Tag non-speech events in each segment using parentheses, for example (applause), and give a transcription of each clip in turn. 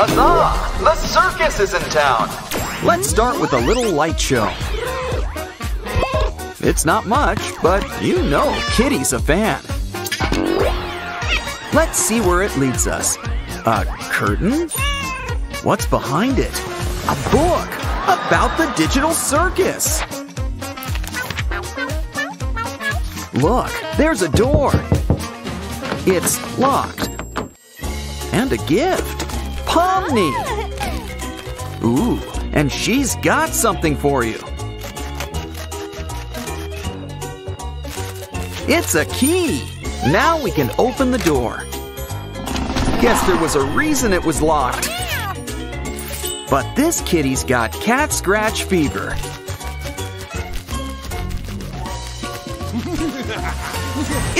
Huzzah! The circus is in town! Let's start with a little light show. It's not much, but you know Kitty's a fan. Let's see where it leads us. A curtain? What's behind it? A book about the digital circus. Look, there's a door. It's locked. And a gift. Pomni! Ooh, and she's got something for you. It's a key. Now we can open the door. Guess there was a reason it was locked. But this kitty's got cat scratch fever. (laughs)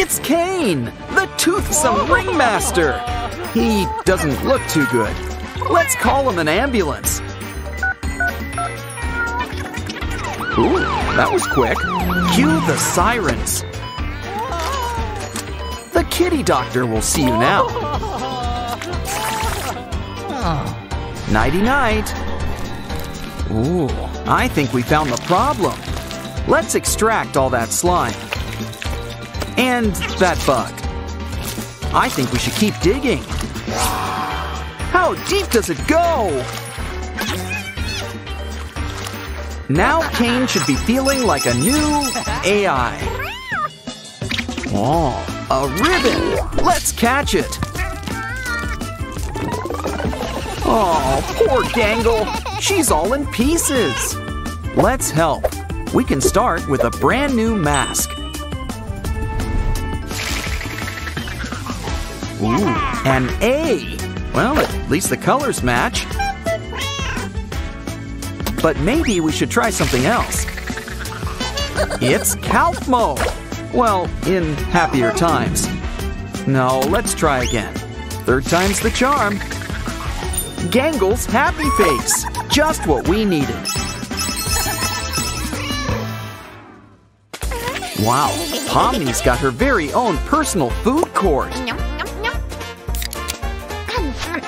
It's Caine, the toothsome ringmaster. He doesn't look too good. Let's call him an ambulance. Ooh, that was quick. Cue the sirens. The kitty doctor will see you now. Nighty night. Ooh, I think we found the problem. Let's extract all that slime. And that bug. I think we should keep digging. How deep does it go? Now Caine should be feeling like a new AI. Oh, a ribbon! Let's catch it! Oh, poor Gangle! She's all in pieces! Let's help. We can start with a brand new mask. Ooh, an A! Well, at least the colors match. But maybe we should try something else. It's Kaufmo! Well, in happier times. No, let's try again. Third time's the charm. Gangle's happy face. Just what we needed. Wow, Pomni's got her very own personal food court.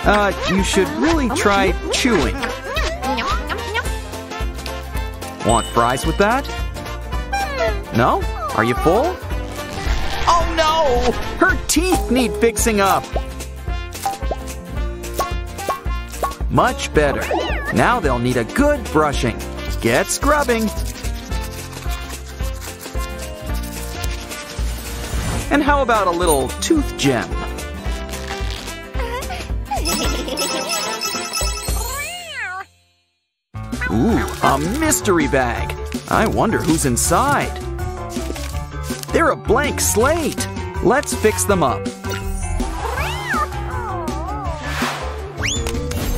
Uh, you should really try chewing. Want fries with that? No? Are you full? Oh no! Her teeth need fixing up! Much better. Now they'll need a good brushing. Get scrubbing. And how about a little tooth gem? A mystery bag. I wonder who's inside. They're a blank slate. Let's fix them up.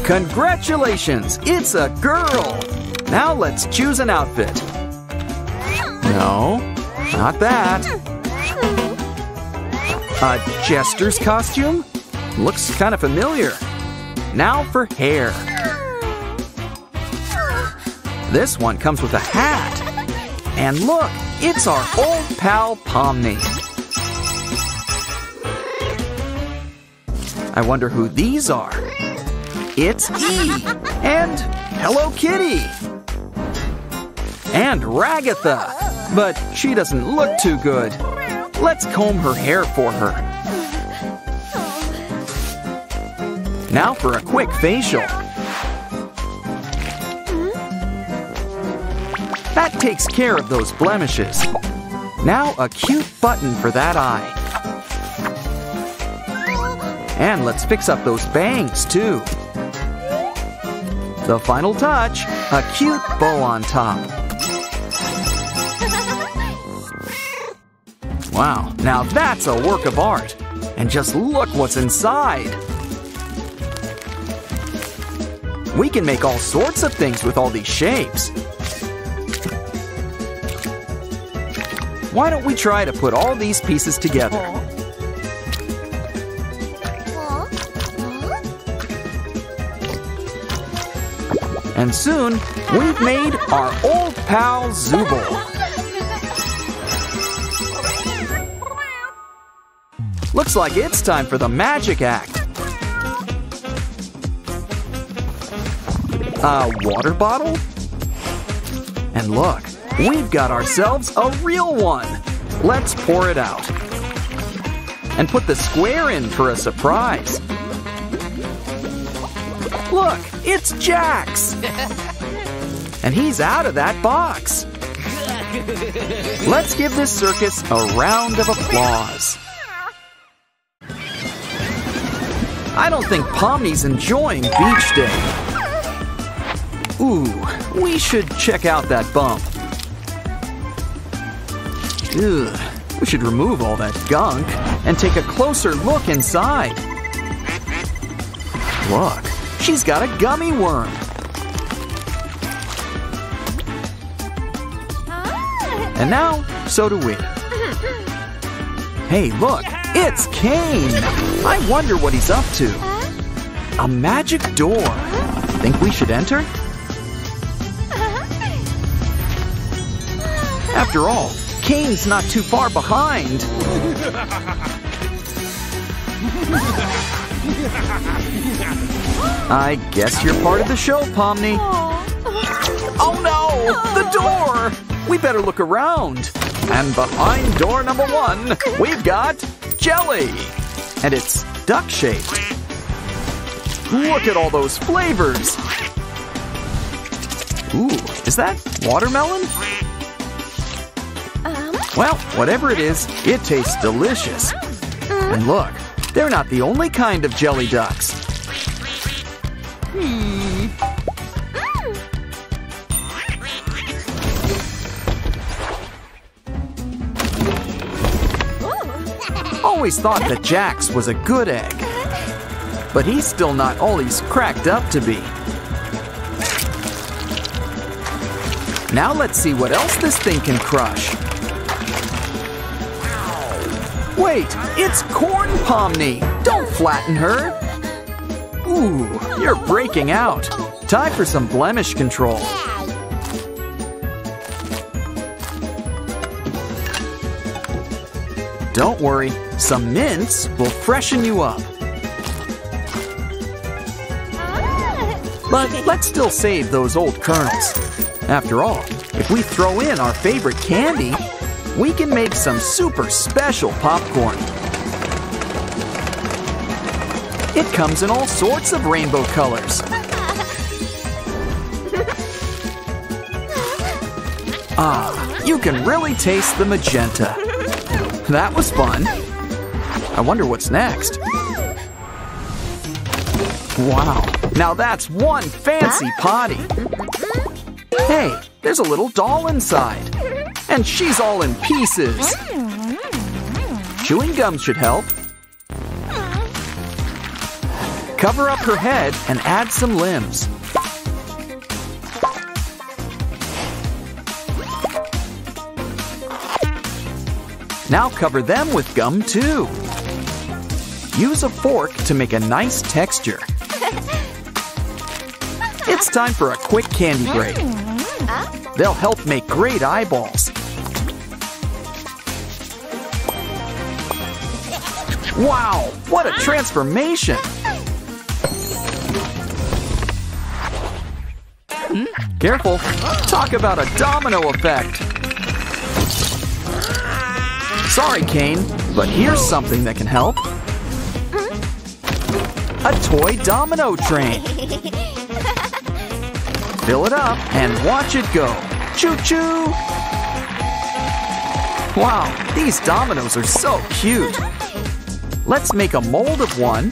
Congratulations, it's a girl. Now let's choose an outfit. No, not that. A jester's costume? Looks kind of familiar. Now for hair. This one comes with a hat. And look, it's our old pal Pomni. I wonder who these are. It's E and Hello Kitty and Ragatha, but she doesn't look too good. Let's comb her hair for her. Now for a quick facial. Takes care of those blemishes. Now a cute button for that eye. And let's fix up those bangs too. The final touch, a cute bow on top. Wow, now that's a work of art. And just look what's inside. We can make all sorts of things with all these shapes. Why don't we try to put all these pieces together? And soon, we've made our old pal Zooble. Looks like it's time for the magic act. A water bottle? And look, we've got ourselves a real one. Let's pour it out. And put the square in for a surprise. Look, it's Jax! (laughs) And he's out of that box. Let's give this circus a round of applause. I don't think Pomni's enjoying beach day. Ooh, we should check out that bump. Ugh, we should remove all that gunk and take a closer look inside. Look, she's got a gummy worm. And now, so do we. Hey, look, it's Caine! I wonder what he's up to. A magic door. Think we should enter? After all, Caine's not too far behind. I guess you're part of the show, Pomni. Oh no! The door! We better look around. And behind door number one, we've got jelly. And it's duck shaped. Look at all those flavors. Ooh, is that watermelon? Well, whatever it is, it tastes delicious. And look, they're not the only kind of jelly ducks. Always thought that Jax was a good egg. But he's still not all he's cracked up to be. Now let's see what else this thing can crush. Wait, it's Corn Pomni! Don't flatten her! Ooh, you're breaking out. Time for some blemish control. Don't worry, some mints will freshen you up. But let's still save those old kernels. After all, if we throw in our favorite candy, we can make some super special popcorn. It comes in all sorts of rainbow colors. Ah, you can really taste the magenta. That was fun. I wonder what's next. Wow, now that's one fancy potty. Hey, there's a little doll inside. And she's all in pieces. Chewing gum should help. Cover up her head and add some limbs. Now cover them with gum too. Use a fork to make a nice texture. It's time for a quick candy break. (laughs) They'll help make great eyeballs. Wow, what a transformation! Careful, talk about a domino effect. Sorry, Caine, but here's something that can help. A toy domino train. Fill it up and watch it go. Choo-choo! Wow, these dominoes are so cute. Let's make a mold of one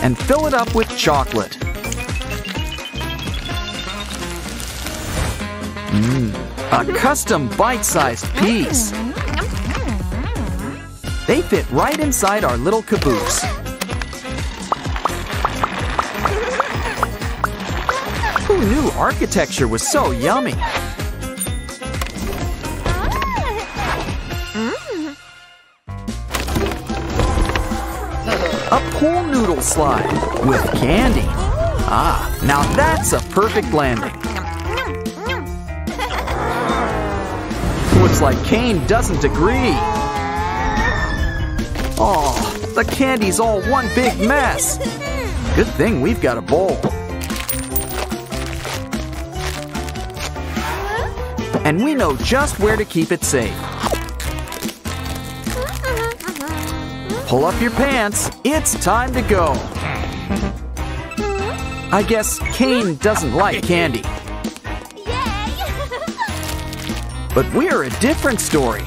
and fill it up with chocolate. Mmm, a custom bite-sized piece. They fit right inside our little caboose. Who knew architecture was so yummy? A pool noodle slide with candy. Ah, now that's a perfect landing. (laughs) Looks like Caine doesn't agree. Oh, the candy's all one big mess. Good thing we've got a bowl. And we know just where to keep it safe. Pull up your pants. It's time to go. I guess Caine doesn't like candy. (laughs) But we're a different story.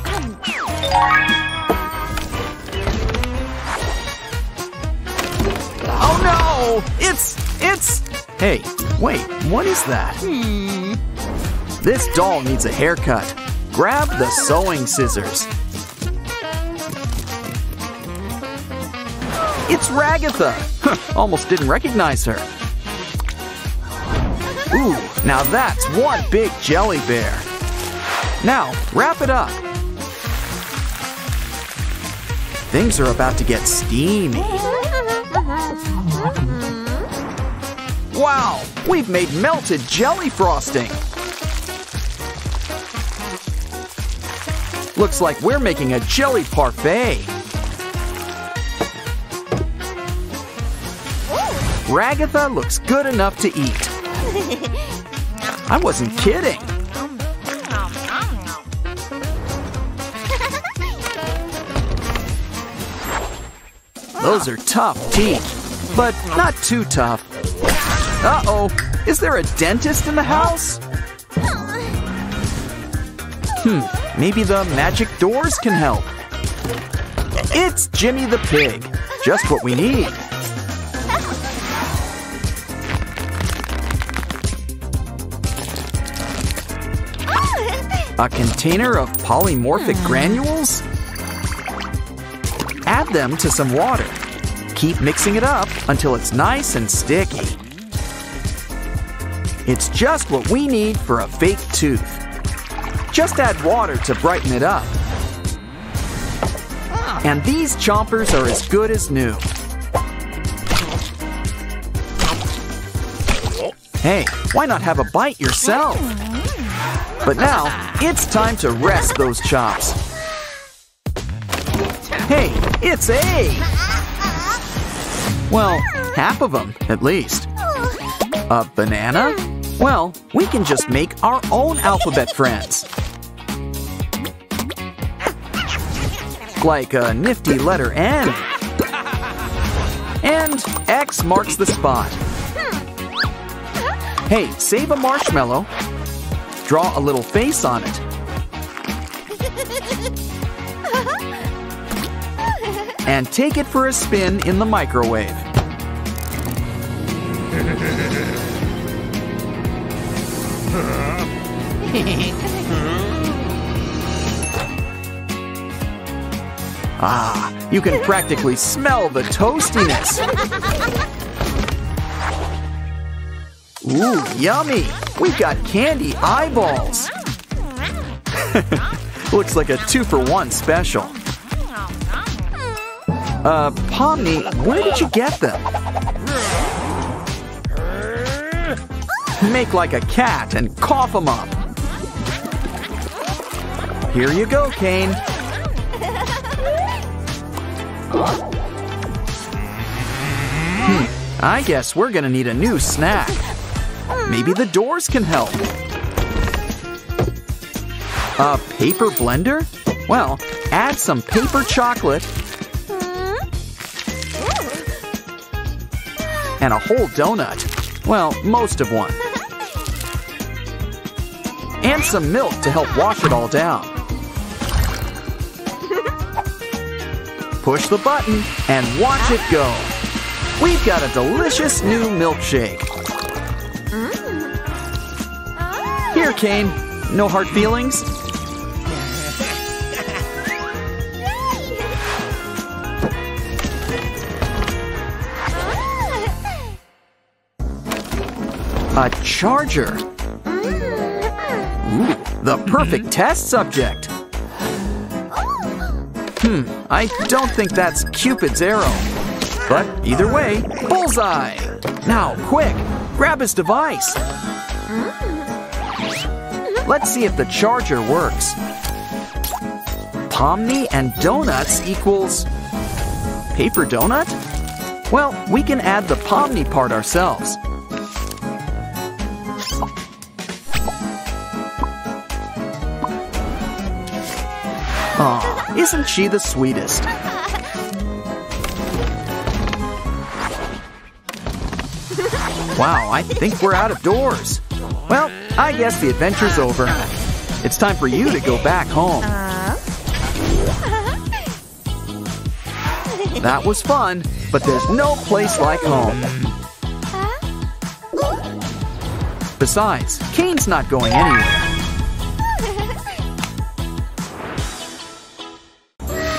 Oh no! It's, it's, hey, wait, what is that? Hmm. This doll needs a haircut. Grab the sewing scissors. It's Ragatha! Almost didn't recognize her. Ooh, now that's one big jelly bear. Now, wrap it up. Things are about to get steamy. Wow, we've made melted jelly frosting. Looks like we're making a jelly parfait. Ragatha looks good enough to eat. (laughs) I wasn't kidding. Those are tough teeth, but not too tough. Uh-oh, is there a dentist in the house? Hmm, maybe the magic doors can help. It's Jimmy the Pig, just what we need. A container of polymorphic hmm. granules? Add them to some water. Keep mixing it up until it's nice and sticky. It's just what we need for a fake tooth. Just add water to brighten it up. And these chompers are as good as new. Hey, why not have a bite yourself? But now, it's time to rest those chops. Hey, it's A! Well, half of them, at least. A banana? Well, we can just make our own alphabet friends. Like a nifty letter N. And X marks the spot. Hey, save a marshmallow. Draw a little face on it. And take it for a spin in the microwave. Ah, you can practically smell the toastiness. Ooh, yummy! We've got candy eyeballs. (laughs) Looks like a two for one special. Uh, Pomni, where did you get them? Make like a cat and cough them up. Here you go, Caine. Hmm, I guess we're gonna need a new snack. Maybe the doors can help. A paper blender? Well, add some paper chocolate and a whole donut. Well, most of one. And some milk to help wash it all down. Push the button and watch it go. We've got a delicious new milkshake. Here, Caine. No hard feelings? A charger. Ooh, the perfect test subject. Hmm, I don't think that's Cupid's arrow. But either way, bullseye! Now, quick, grab his device. Let's see if the charger works. Pomni and donuts equals paper donut? Well, we can add the Pomni part ourselves. Aw, isn't she the sweetest? Wow, I think we're out of doors. Well, I guess the adventure's over. It's time for you to go back home. That was fun, but there's no place like home. Besides, Caine's not going anywhere.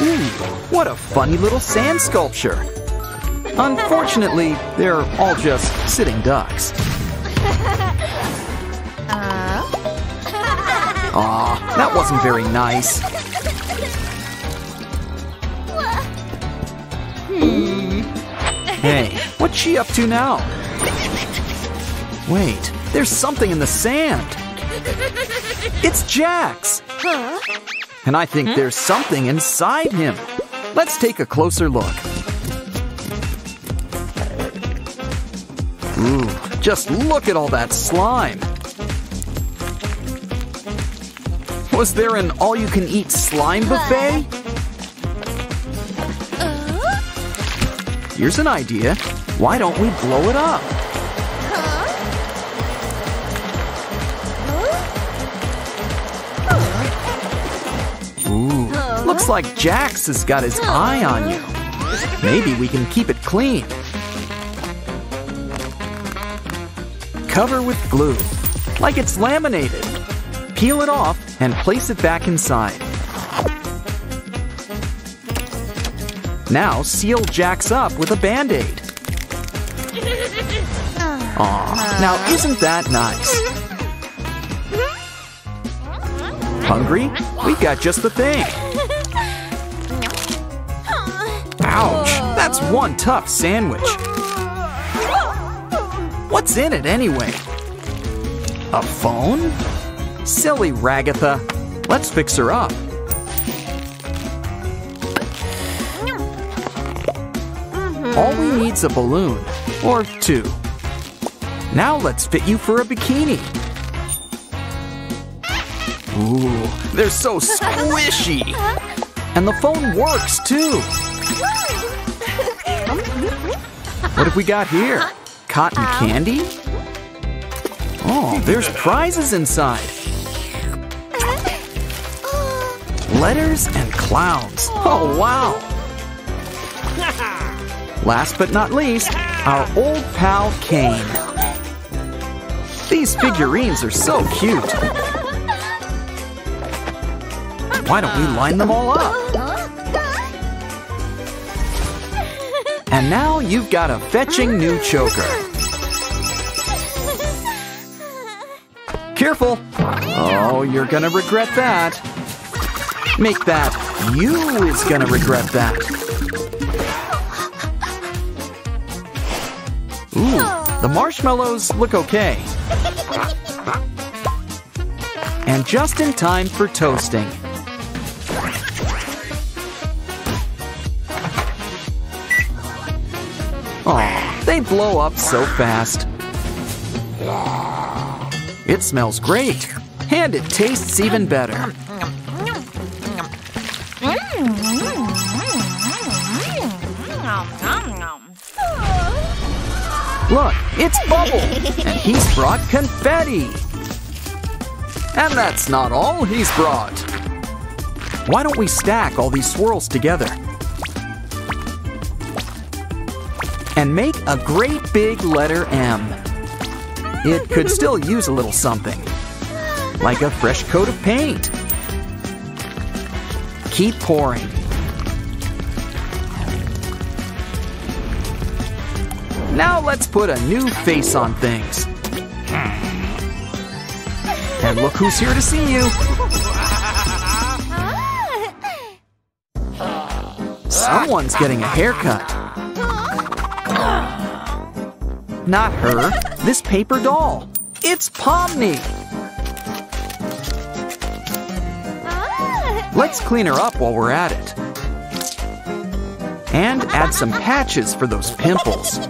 Ooh, what a funny little sand sculpture. Unfortunately, they're all just sitting ducks. Aw, that wasn't very nice. Hmm. Hey, what's she up to now? Wait, there's something in the sand. It's Jax! And I think hmm? there's something inside him. Let's take a closer look. Ooh, just look at all that slime. Was there an all-you-can-eat slime buffet? Here's an idea. Why don't we blow it up? Ooh, looks like Jax has got his eye on you. Maybe we can keep it clean. Cover with glue, like it's laminated. Peel it off and place it back inside. Now seal Jax up with a band-aid. (laughs) Aw, now isn't that nice? Hungry? We've got just the thing. Ouch, that's one tough sandwich. What's in it anyway? A phone? Silly Ragatha. Let's fix her up. All we need's a balloon, or two. Now let's fit you for a bikini. Ooh, they're so squishy. And the phone works too. What have we got here? Cotton candy? Oh, there's prizes inside. Letters and clowns. Oh, wow. Last but not least, our old pal Caine. These figurines are so cute. Why don't we line them all up? And now you've got a fetching new choker. Careful! Oh, you're gonna regret that. Make that you is gonna regret that. Ooh, the marshmallows look okay. And just in time for toasting. Aw, they blow up so fast. It smells great, and it tastes even better. Look, it's Bubble, and he's brought confetti. And that's not all he's brought. Why don't we stack all these swirls together? And make a great big letter M. It could still use a little something, like a fresh coat of paint. Keep pouring. Now let's put a new face on things. And look who's here to see you. Someone's getting a haircut. Not her, this paper doll. It's Pomni. Let's clean her up while we're at it. And add some patches for those pimples.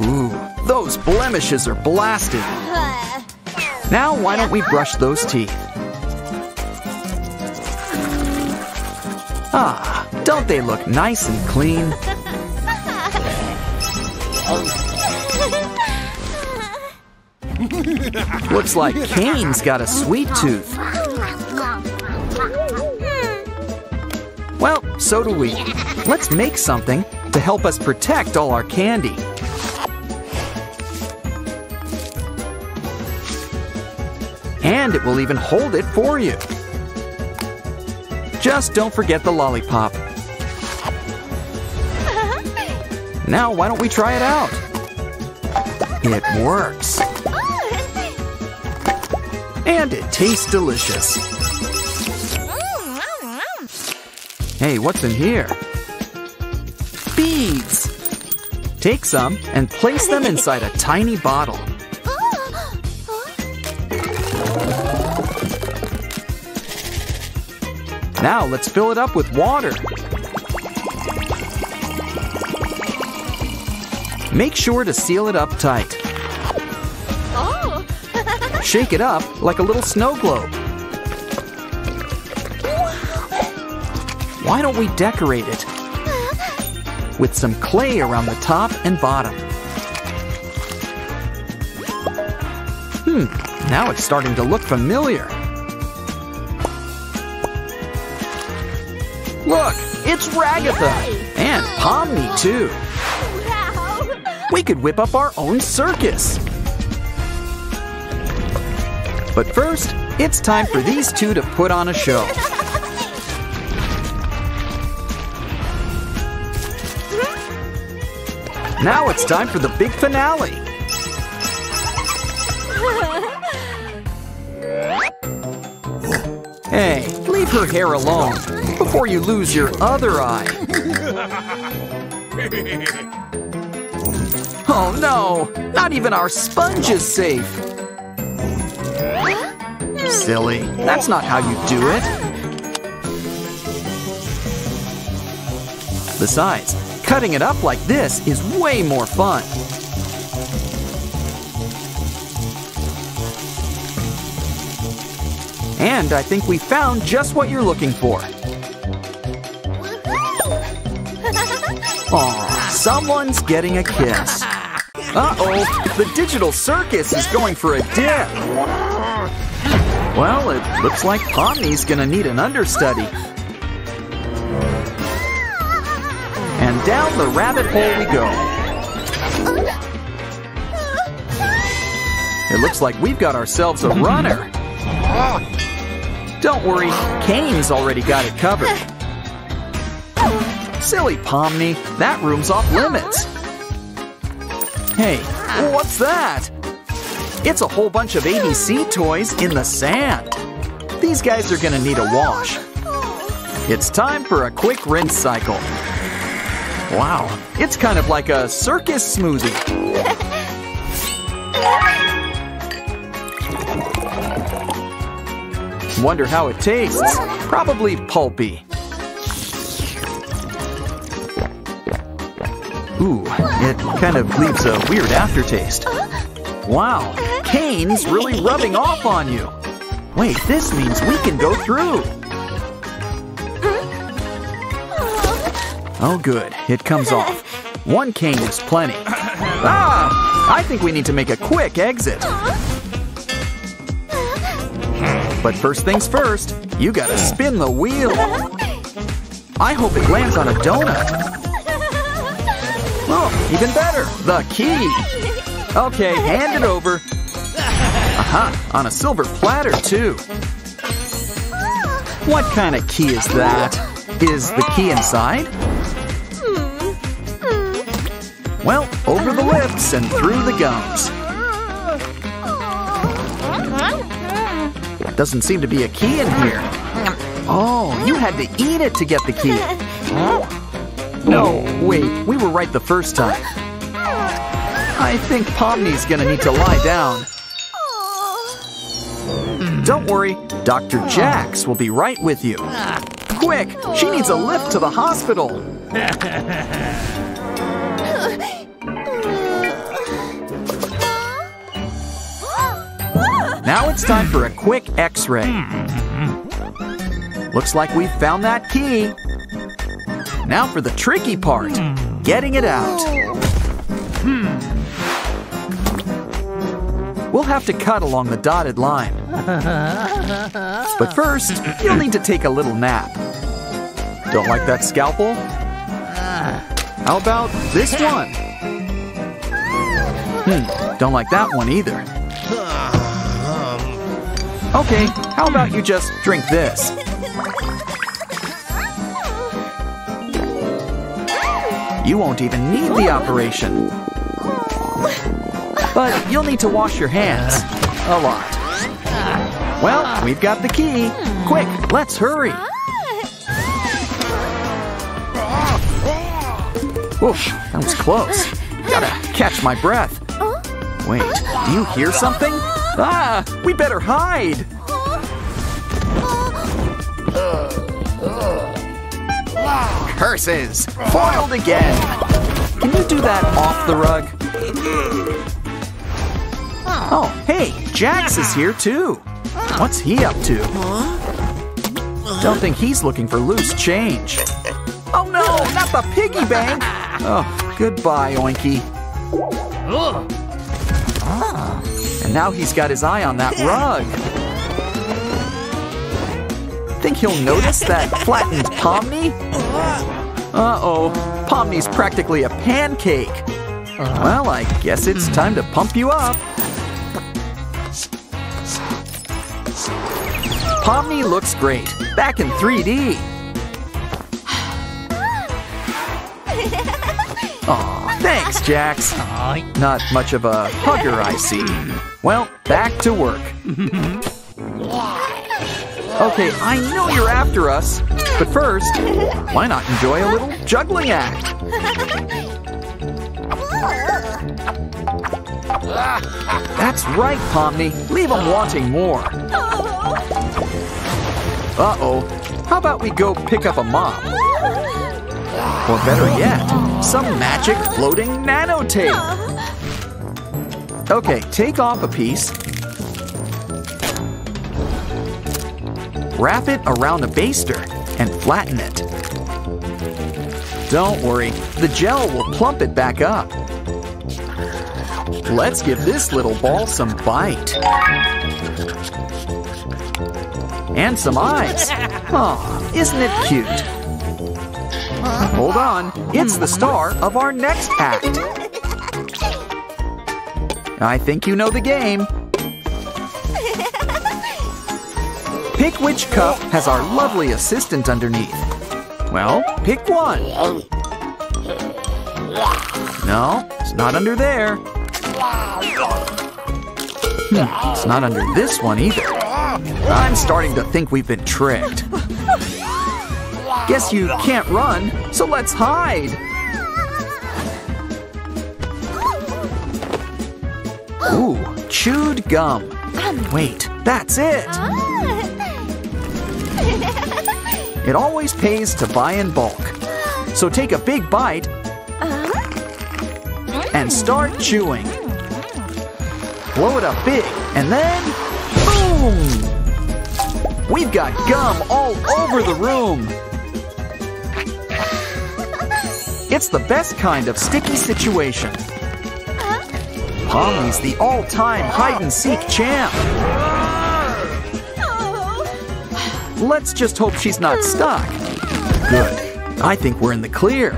Ooh, those blemishes are blasted. Now why don't we brush those teeth? Ah, don't they look nice and clean? Looks like Caine's got a sweet tooth. Well, so do we. Let's make something to help us protect all our candy. And it will even hold it for you. Just don't forget the lollipop. Now, why don't we try it out? It works. And it tastes delicious. Hey, what's in here? Beads! Take some and place them inside a tiny bottle. Now let's fill it up with water. Make sure to seal it up tight. Oh. (laughs) Shake it up like a little snow globe. Why don't we decorate it with some clay around the top and bottom? Hmm, now it's starting to look familiar. It's Ragatha! And Pomni, too. We could whip up our own circus. But first, it's time for these two to put on a show. Now it's time for the big finale. Hey, leave her hair alone before you lose your other eye. (laughs) Oh no, not even our sponge is safe. Silly, that's not how you do it. Besides, cutting it up like this is way more fun. And I think we found just what you're looking for. Someone's getting a kiss. (laughs) Uh-oh, the digital circus is going for a dip. Well, it looks like Pomni's gonna need an understudy. And down the rabbit hole we go. It looks like we've got ourselves a runner. (laughs) Don't worry, Caine's already got it covered. Silly Pomni, that room's off limits. Hey, what's that? It's a whole bunch of ABC toys in the sand. These guys are gonna need a wash. It's time for a quick rinse cycle. Wow, it's kind of like a circus smoothie. Wonder how it tastes. Probably pulpy. Ooh, it kind of leaves a weird aftertaste. Wow, Caine's really rubbing off on you. Wait, this means we can go through. Oh good, it comes off. One cane is plenty. Ah! I think we need to make a quick exit. But first things first, you gotta spin the wheel. I hope it lands on a donut. Oh, even better, the key. Okay, hand it over. Aha, on a silver platter too. What kind of key is that? Is the key inside? Well, over the lips and through the gums. Doesn't seem to be a key in here. Oh, you had to eat it to get the key. (laughs) No, wait, we were right the first time. I think Pomni's gonna need to lie down. Don't worry, Dr. Jax will be right with you. Quick, she needs a lift to the hospital. Now it's time for a quick x-ray. Looks like we've found that key. Now for the tricky part, getting it out. We'll have to cut along the dotted line. (laughs) But first, you'll need to take a little nap. Don't like that scalpel? How about this one? Hmm, don't like that one either. (laughs) Okay, how about you just drink this? You won't even need the operation. But you'll need to wash your hands. A lot. Well, we've got the key. Quick, let's hurry. Oof, that was close. Gotta catch my breath. Wait, do you hear something? Ah, we better hide. Curses! Foiled again! Can you do that off the rug? Oh, hey, Jax is here too. What's he up to? Don't think he's looking for loose change. Oh no, not the piggy bank! Oh, goodbye, Oinky. Ah, and now he's got his eye on that rug. Think he'll notice that flattened Pomni? Uh-oh, Pomni's practically a pancake. Uh-huh. Well, I guess it's hmm. time to pump you up. Pomni looks great, back in 3D. (laughs) Aw, thanks, Jax. Not much of a hugger, I see. Well, back to work. (laughs) Okay, I know you're after us, but first, why not enjoy a little juggling act? That's right, Pomni. Leave them wanting more. Uh-oh. How about we go pick up a mop? Or better yet, some magic floating nanotape. Okay, take off a piece. Wrap it around a baster and flatten it. Don't worry, the gel will plump it back up. Let's give this little ball some bite. And some eyes. (laughs) Aw, isn't it cute? Hold on, it's the star of our next act. (laughs) I think you know the game. Pick which cup has our lovely assistant underneath. Well, pick one. No, it's not under there. Hmm, it's not under this one either. I'm starting to think we've been tricked. Guess you can't run, so let's hide. Ooh, chewed gum. Wait, that's it. It always pays to buy in bulk. So take a big bite and start chewing. Blow it up big, and then boom! We've got gum all over the room. It's the best kind of sticky situation. Pomni's the all-time hide-and-seek champ. Let's just hope she's not stuck. Good. I think we're in the clear.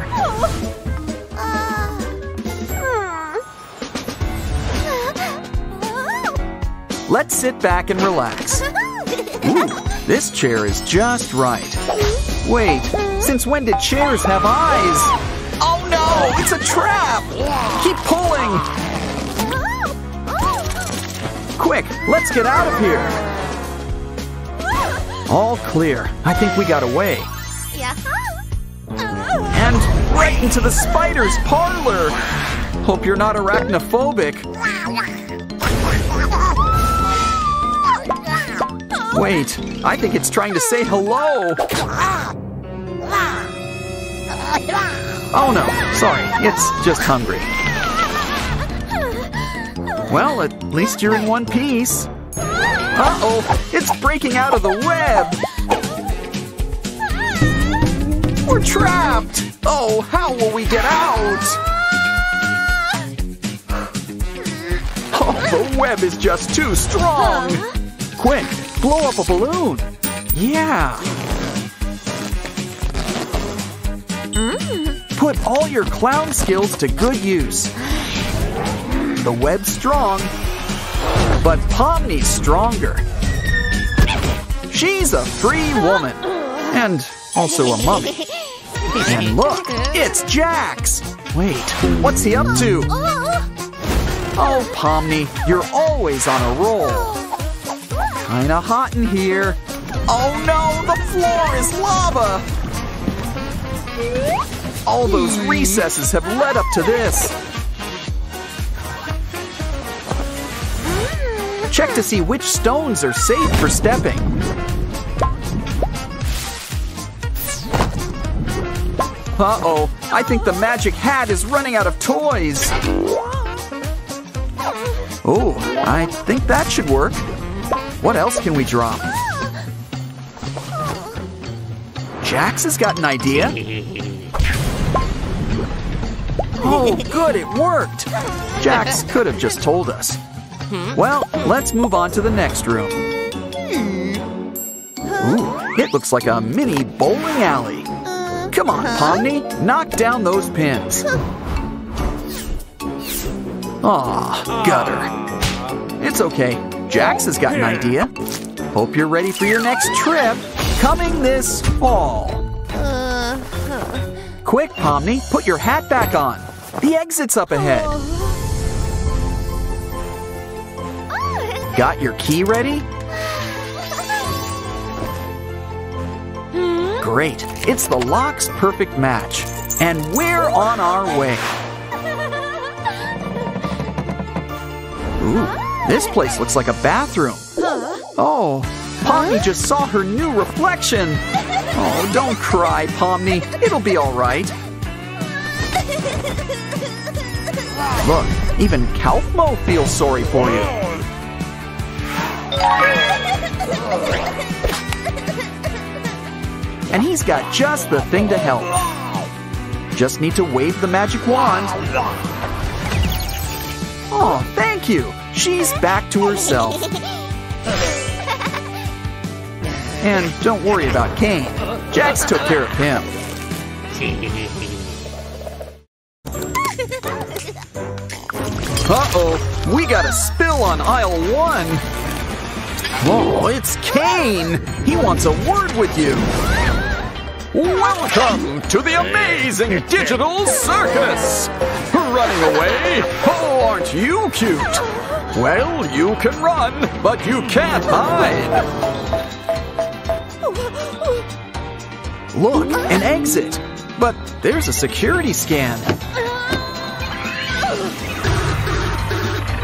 Let's sit back and relax. Ooh, this chair is just right. Wait, since when did chairs have eyes? Oh no, it's a trap! Keep pulling! Quick, let's get out of here! All clear. I think we got away. And right into the spider's parlor! Hope you're not arachnophobic. Wait, I think it's trying to say hello. Oh no, sorry, it's just hungry. Well, at least you're in one piece. Uh-oh, it's breaking out of the web. We're trapped! Oh, how will we get out? Oh, the web is just too strong! Quick, blow up a balloon! Yeah! Put all your clown skills to good use. The web's strong, but Pomni's stronger. She's a free woman, and also a mummy. And look, it's Jax! Wait, what's he up to? Oh, Pomni, you're always on a roll. Kinda hot in here. Oh no, the floor is lava! All those recesses have led up to this. Check to see which stones are safe for stepping. Uh-oh, I think the magic hat is running out of toys. Oh, I think that should work. What else can we drop? Jax has got an idea. Oh, good, it worked. Jax could have just told us. Mm-hmm. Well, let's move on to the next room. Hmm. Ooh, it looks like a mini bowling alley. Uh-huh. Come on, Pomni, knock down those pins. Aw, gutter. It's okay. Jax has got an idea. Hope you're ready for your next trip, coming this fall. Uh-huh. Quick, Pomni, put your hat back on. The exit's up ahead. Oh, Got your key ready? Great, it's the lock's perfect match. And we're on our way. Ooh, this place looks like a bathroom. Oh, Pomni just saw her new reflection. Oh, don't cry, Pomni. It'll be all right. Look, even Kaufmo feels sorry for you. (laughs) And he's got just the thing to help. Just need to wave the magic wand. Oh, thank you. She's back to herself. And don't worry about Caine. Jax took care of him. (laughs) Uh-oh, we got a spill on aisle one. Oh, it's Caine! He wants a word with you. Welcome to the amazing digital circus! Running away? Oh, aren't you cute? Well, you can run, but you can't hide. Look, an exit. But there's a security scan.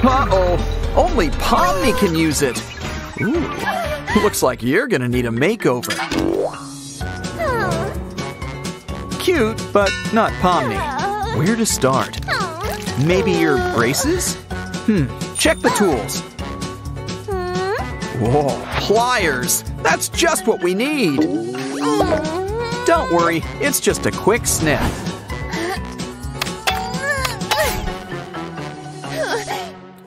Uh-oh, only Pomni can use it. Ooh, (laughs) looks like you're gonna need a makeover. Cute, but not Pomni. Where to start? Maybe your braces? Hmm, check the tools. Whoa, pliers! That's just what we need! Don't worry, it's just a quick snip.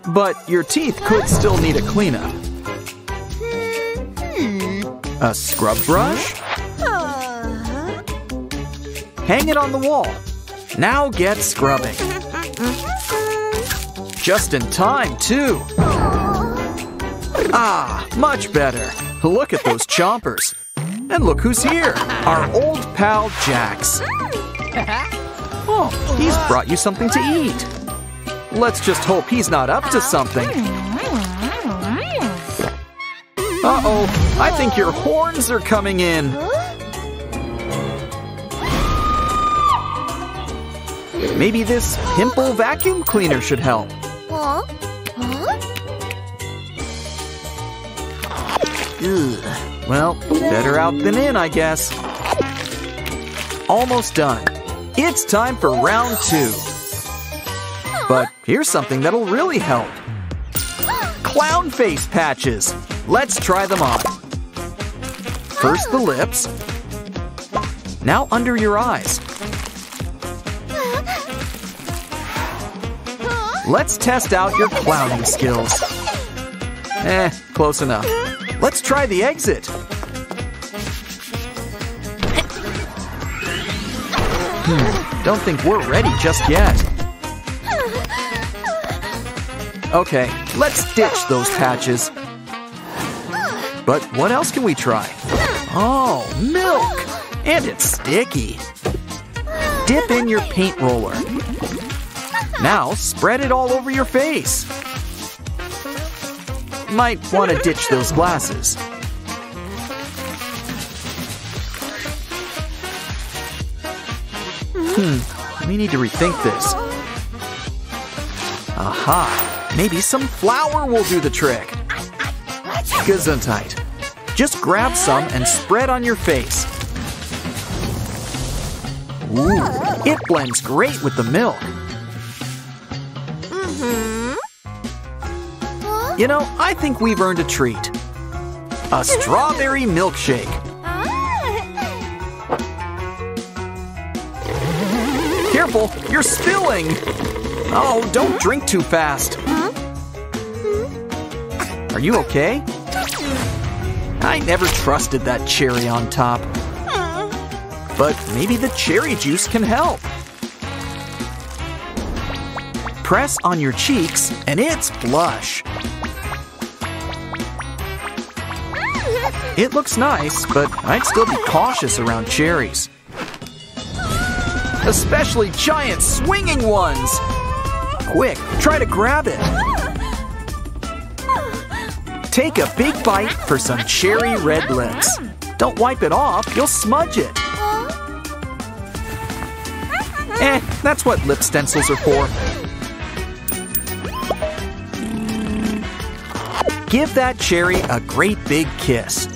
But your teeth could still need a cleanup. A scrub brush? Hang it on the wall. Now get scrubbing. Just in time, too. Ah, much better. Look at those chompers. And look who's here, our old pal Jax. Oh, he's brought you something to eat. Let's just hope he's not up to something. Uh-oh, I think your horns are coming in. Maybe this pimple vacuum cleaner should help. Ugh. Well, better out than in, I guess. Almost done. It's time for round two. But here's something that'll really help. Clown face patches. Let's try them on. First the lips. Now under your eyes. Let's test out your clowning skills. Eh, close enough. Let's try the exit. Hmm, don't think we're ready just yet. Okay, let's ditch those patches. But what else can we try? Oh, milk! And it's sticky. Dip in your paint roller. Now spread it all over your face. Might want to ditch those glasses. Hmm, we need to rethink this. Aha, maybe some flour will do the trick. Gesundheit. Just grab some and spread on your face. Ooh, it blends great with the milk. You know, I think we've earned a treat. A strawberry milkshake. Careful, you're spilling! Oh, don't drink too fast. Are you okay? I never trusted that cherry on top. But maybe the cherry juice can help. Press on your cheeks and it's blush. It looks nice, but I'd still be cautious around cherries. Especially giant swinging ones! Quick, try to grab it! Take a big bite for some cherry red lips. Don't wipe it off, you'll smudge it. Eh, that's what lip stencils are for. Give that cherry a great big kiss.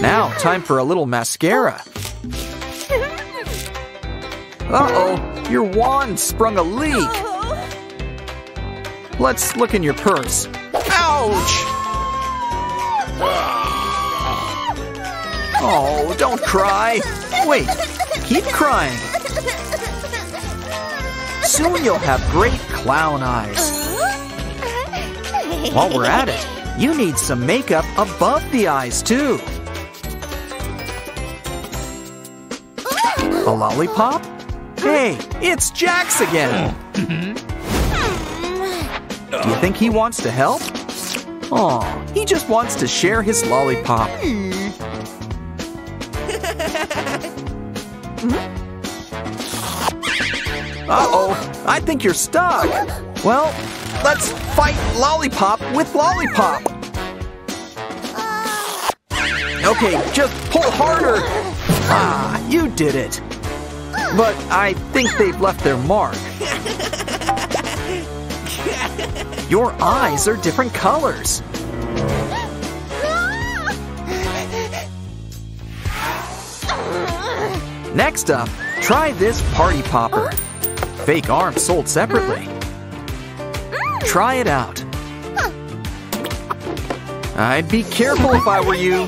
Now, time for a little mascara. Uh-oh, your wand sprung a leak. Let's look in your purse. Ouch! (laughs) Oh, don't cry. Wait, keep crying. Soon you'll have great clown eyes. While we're at it, you need some makeup above the eyes, too. A lollipop? Hey, it's Jax again! Mm-hmm. Do you think he wants to help? Aw, he just wants to share his lollipop. (laughs) Uh-oh, I think you're stuck. Well, let's fight Lollipop with Lollipop. Okay, just pull harder. Ah, you did it. But I think they've left their mark. Your eyes are different colors. Next up, try this party popper. Fake arms sold separately. Try it out. I'd be careful if I were you.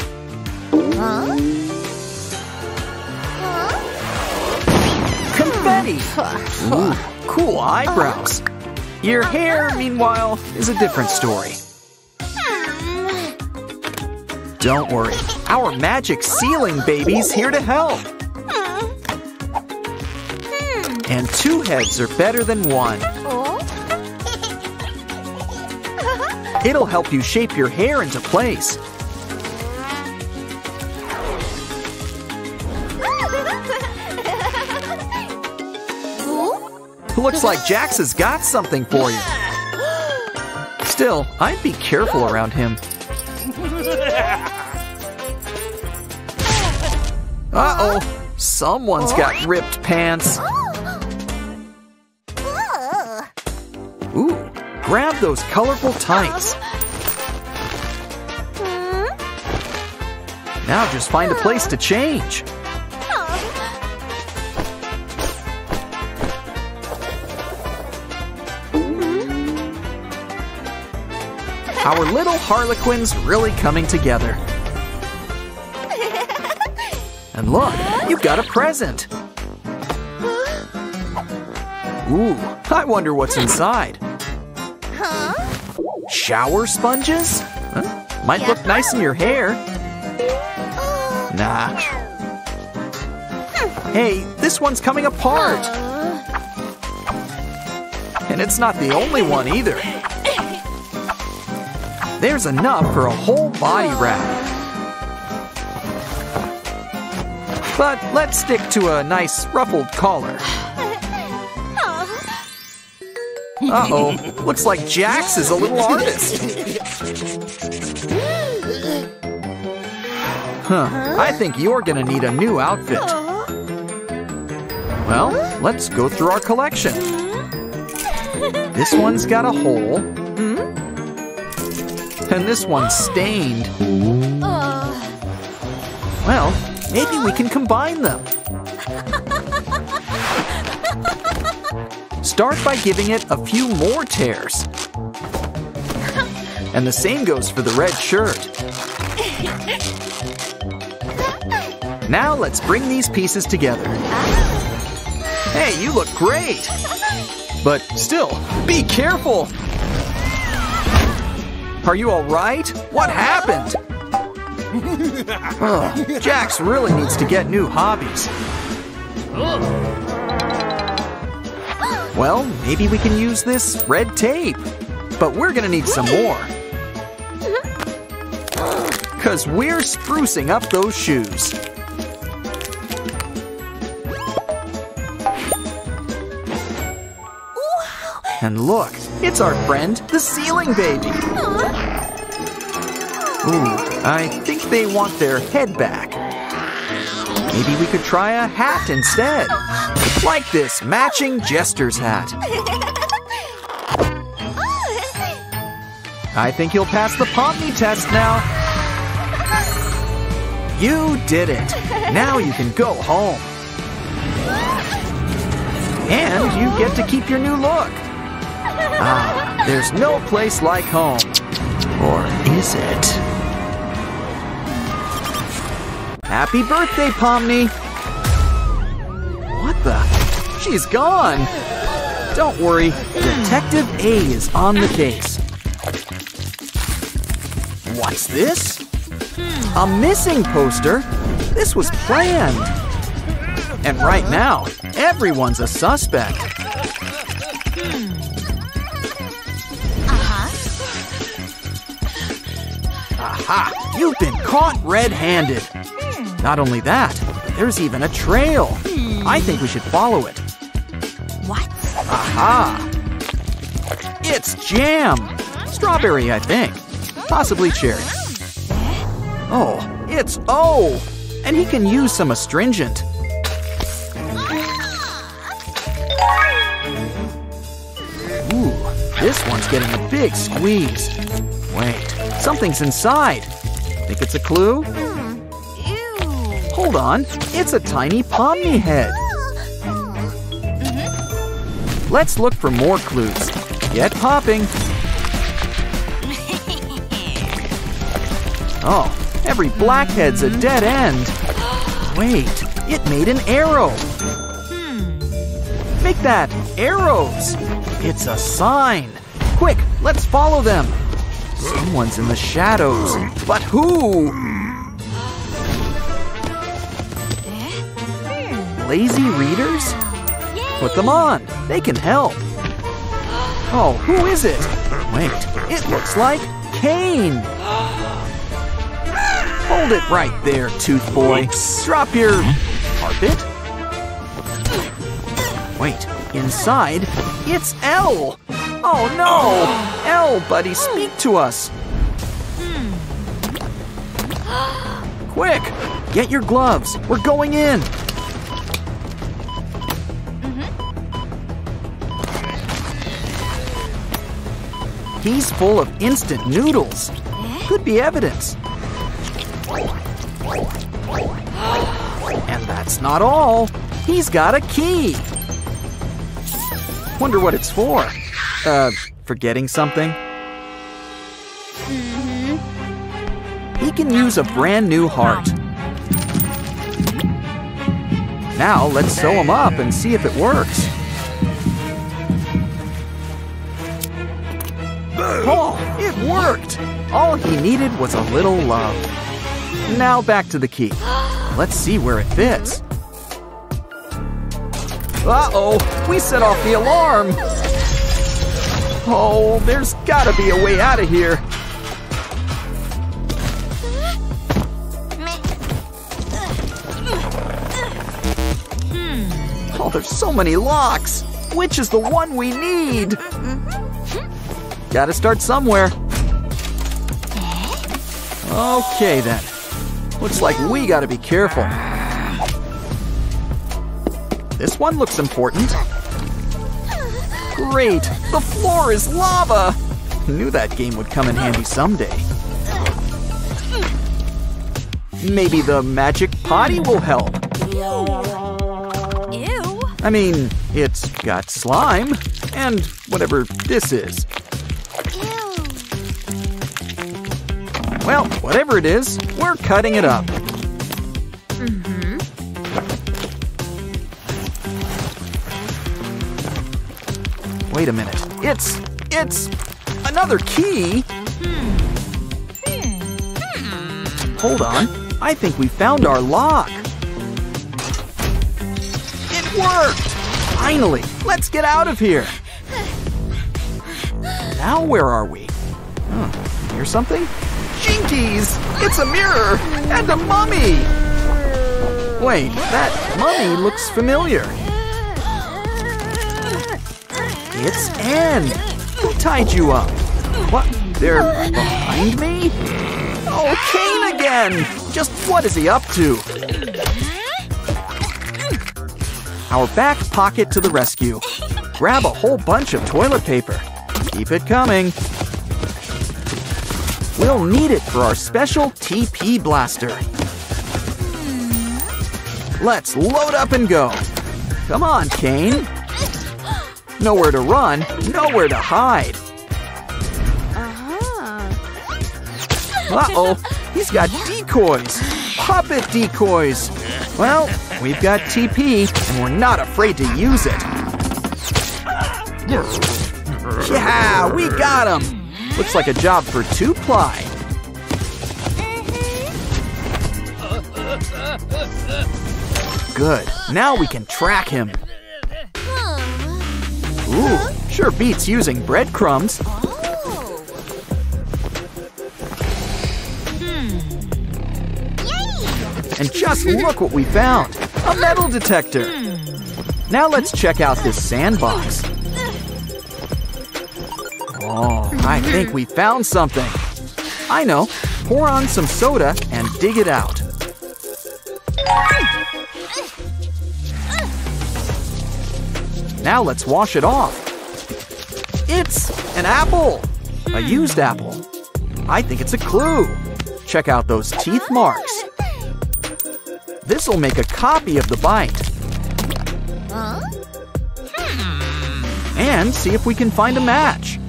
Confetti! Ooh, cool eyebrows. Your hair, meanwhile, is a different story. Don't worry, our magic ceiling baby's here to help. And two heads are better than one. It'll help you shape your hair into place. Looks like Jax has got something for you. Still, I'd be careful around him. Uh-oh, someone's got ripped pants. Ooh, grab those colorful tights. Now just find a place to change. Our little Harlequin's really coming together. And look, you've got a present. Ooh, I wonder what's inside. Shower sponges? Huh? Might look nice in your hair. Nah. Hey, this one's coming apart. And it's not the only one either. There's enough for a whole body wrap. But let's stick to a nice ruffled collar. Uh-oh, looks like Jax is a little artist. Huh, I think you're gonna need a new outfit. Well, let's go through our collection. This one's got a hole. And this one's stained. Well, maybe we can combine them. Start by giving it a few more tears. And the same goes for the red shirt. Now let's bring these pieces together. Hey, you look great! But still, be careful! Are you alright? What happened? oh, Jax really needs to get new hobbies. Well, maybe we can use this red tape. But we're gonna need some more. Cause we're sprucing up those shoes. And look, it's our friend, the ceiling baby. Ooh, I think they want their head back. Maybe we could try a hat instead. Like this matching jester's hat. I think you'll pass the Pomni test now. You did it. Now you can go home. And you get to keep your new look. Ah, there's no place like home. Or is it? Happy birthday, Pomni! What the? She's gone! Don't worry, Detective A is on the case. What's this? A missing poster? This was planned. And right now, everyone's a suspect. Aha! You've been caught red-handed. Not only that, but there's even a trail. I think we should follow it. What? Aha! It's jam! Strawberry, I think. Possibly cherry. Oh, it's O! And he can use some astringent. Ooh, this one's getting a big squeeze. Something's inside. Think it's a clue? Ew. Hold on, it's a tiny Pomni head. Let's look for more clues. Get popping. (laughs) Oh, every blackhead's a dead end. Wait, it made an arrow. Hmm. Make that arrows. It's a sign. Quick, let's follow them. Someone's in the shadows. But who? Lazy readers? Put them on. They can help. Oh, who is it? Wait, it looks like Caine. Hold it right there, Tooth Boy. Drop your carpet. Wait, inside, it's L. Oh no! L, buddy, speak to us. Quick, get your gloves. We're going in. He's full of instant noodles. Could be evidence. And that's not all. He's got a key. Wonder what it's for. Uh, forgetting something? Mm-hmm. He can use a brand new heart. Now let's sew them up and see if it works. Oh, it worked! All he needed was a little love. Now back to the key. Let's see where it fits. Uh-oh, we set off the alarm. Oh, there's gotta be a way out of here. Hmm. Oh, there's so many locks. Which is the one we need? Gotta start somewhere. Okay then. Looks like we gotta be careful. This one looks important. Great! The floor is lava! Knew that game would come in handy someday. Maybe the magic potty will help. Ew. I mean, it's got slime and whatever this is. Ew. Well, whatever it is, we're cutting it up. Wait a minute. It's. It's. Another key? Hmm. Hold on. I think we found our lock. It worked! Finally! Let's get out of here! Now where are we? Huh, hear something? Jinkies! It's a mirror! And a mummy! Wait, that mummy looks familiar. It's Anne! Who tied you up? What? They're behind me? Oh, Caine again! Just what is he up to? Our back pocket to the rescue. Grab a whole bunch of toilet paper. Keep it coming. We'll need it for our special TP blaster. Let's load up and go. Come on, Caine. Nowhere to run, nowhere to hide. Uh-huh. Uh-oh, (laughs) he's got decoys. Puppet decoys. Well, we've got TP, and we're not afraid to use it. Yeah, we got him. Looks like a job for two-ply. Good. Now we can track him. Ooh, sure beats using breadcrumbs. Oh. And just look what we found a metal detector. Hmm. Now let's check out this sandbox. Oh, I think we found something. I know. Pour on some soda and dig it out. Now let's wash it off. It's an apple. A used apple. I think it's a clue. Check out those teeth marks. This'll make a copy of the bite. And see if we can find a match.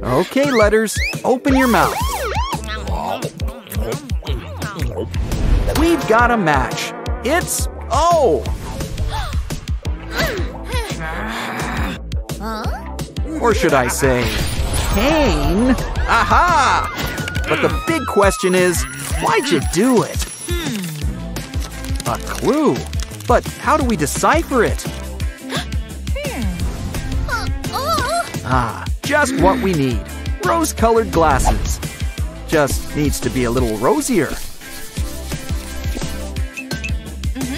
Okay, letters, open your mouth. We've got a match. It's O. Huh? Or should I say, Caine? Aha! But the big question is, why'd you do it? A clue. But how do we decipher it? Oh. Ah, just what we need. Rose-colored glasses. Just needs to be a little rosier.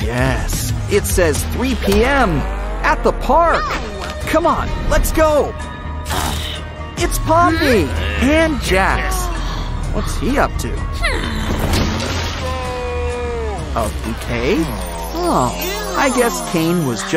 Yes, it says 3 p.m. at the park. Come on, let's go. It's Pomni and Jax. What's he up to? A bouquet? Oh, I guess Caine was just.